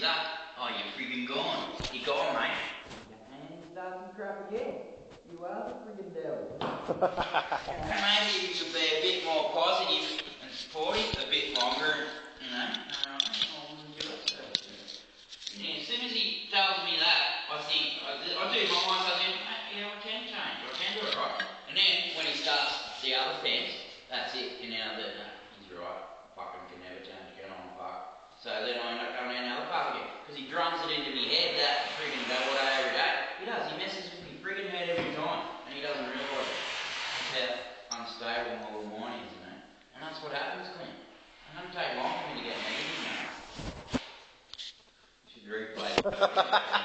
Who's that? Oh, you're freaking gone. You gone, mate. And starting crap again. You are the freaking devil. and maybe you should be a bit more positive and supportive a bit longer, you know. Yeah, as soon as he tells me that, I think, I do, I do my mind, I think, hey, yeah, I can change, I can do it, right? And then when he starts the other things, that's it. How unstable mind is, you know. And that's what happens, Clint. It doesn't take long for me to get negative, you know. You should replay.